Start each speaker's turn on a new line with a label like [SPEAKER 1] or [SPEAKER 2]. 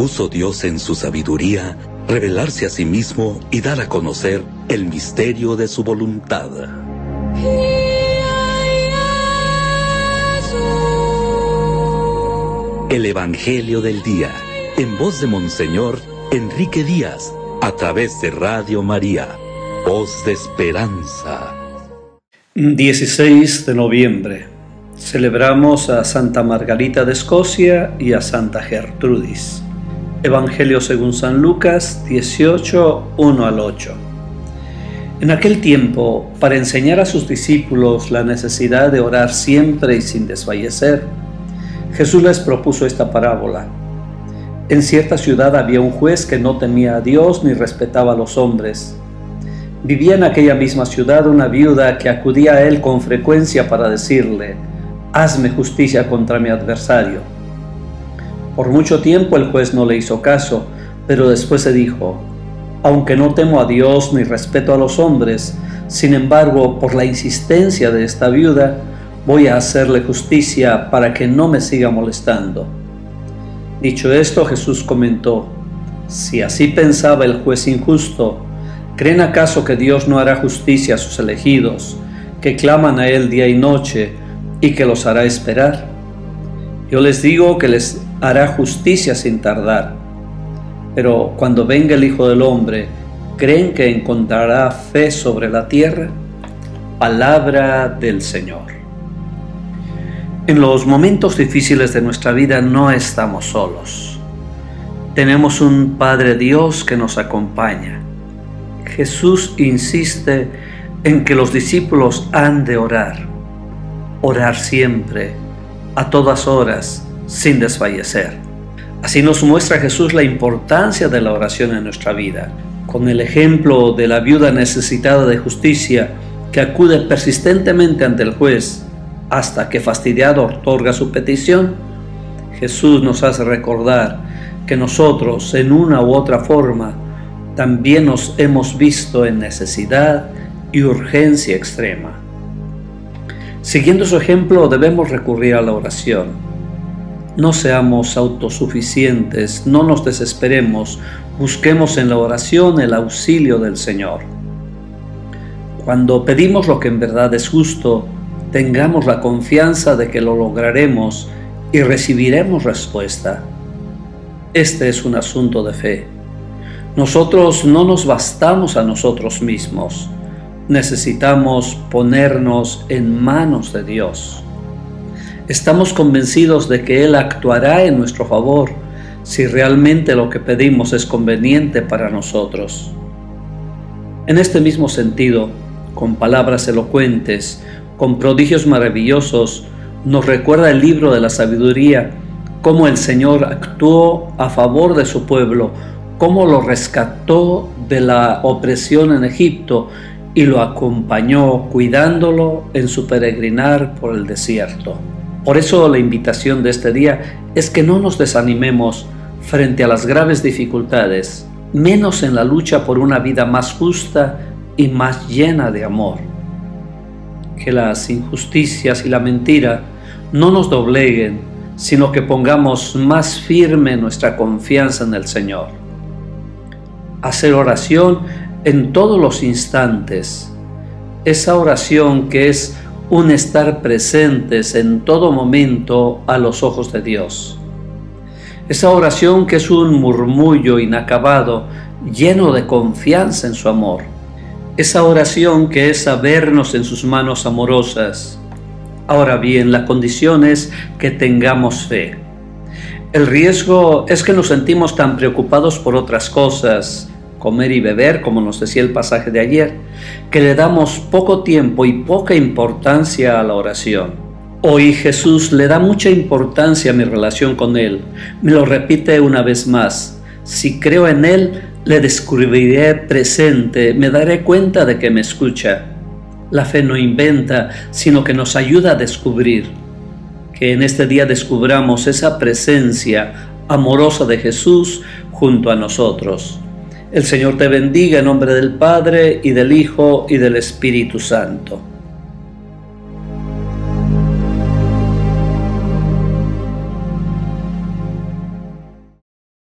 [SPEAKER 1] propuso Dios en su sabiduría revelarse a sí mismo y dar a conocer el misterio de su voluntad. El Evangelio del Día, en voz de Monseñor Enrique Díaz, a través de Radio María, voz de esperanza.
[SPEAKER 2] 16 de noviembre. Celebramos a Santa Margarita de Escocia y a Santa Gertrudis. Evangelio según San Lucas 18, 1 al 8. En aquel tiempo, para enseñar a sus discípulos la necesidad de orar siempre y sin desfallecer, Jesús les propuso esta parábola. En cierta ciudad había un juez que no temía a Dios ni respetaba a los hombres. Vivía en aquella misma ciudad una viuda que acudía a él con frecuencia para decirle, hazme justicia contra mi adversario. Por mucho tiempo el juez no le hizo caso, pero después se dijo, aunque no temo a Dios ni respeto a los hombres, sin embargo, por la insistencia de esta viuda, voy a hacerle justicia para que no me siga molestando. Dicho esto, Jesús comentó, si así pensaba el juez injusto, ¿creen acaso que Dios no hará justicia a sus elegidos, que claman a Él día y noche, y que los hará esperar? Yo les digo que les hará justicia sin tardar. Pero cuando venga el Hijo del Hombre, ¿creen que encontrará fe sobre la tierra? Palabra del Señor. En los momentos difíciles de nuestra vida no estamos solos. Tenemos un Padre Dios que nos acompaña. Jesús insiste en que los discípulos han de orar, orar siempre, a todas horas, sin desfallecer. Así nos muestra Jesús la importancia de la oración en nuestra vida, con el ejemplo de la viuda necesitada de justicia que acude persistentemente ante el juez hasta que fastidiado otorga su petición. Jesús nos hace recordar que nosotros, en una u otra forma, también nos hemos visto en necesidad y urgencia extrema. Siguiendo su ejemplo, debemos recurrir a la oración no seamos autosuficientes, no nos desesperemos, busquemos en la oración el auxilio del Señor. Cuando pedimos lo que en verdad es justo, tengamos la confianza de que lo lograremos y recibiremos respuesta. Este es un asunto de fe. Nosotros no nos bastamos a nosotros mismos, necesitamos ponernos en manos de Dios. Estamos convencidos de que Él actuará en nuestro favor si realmente lo que pedimos es conveniente para nosotros. En este mismo sentido, con palabras elocuentes, con prodigios maravillosos, nos recuerda el libro de la sabiduría cómo el Señor actuó a favor de su pueblo, cómo lo rescató de la opresión en Egipto y lo acompañó cuidándolo en su peregrinar por el desierto. Por eso la invitación de este día es que no nos desanimemos frente a las graves dificultades, menos en la lucha por una vida más justa y más llena de amor. Que las injusticias y la mentira no nos dobleguen, sino que pongamos más firme nuestra confianza en el Señor. Hacer oración en todos los instantes, esa oración que es un estar presentes en todo momento a los ojos de Dios. Esa oración que es un murmullo inacabado, lleno de confianza en su amor. Esa oración que es sabernos en sus manos amorosas. Ahora bien, la condición es que tengamos fe. El riesgo es que nos sentimos tan preocupados por otras cosas, comer y beber, como nos decía el pasaje de ayer, que le damos poco tiempo y poca importancia a la oración. Hoy Jesús le da mucha importancia a mi relación con Él. Me lo repite una vez más. Si creo en Él, le descubriré presente, me daré cuenta de que me escucha. La fe no inventa, sino que nos ayuda a descubrir. Que en este día descubramos esa presencia amorosa de Jesús junto a nosotros. El Señor te bendiga en nombre del Padre y del Hijo y del Espíritu Santo.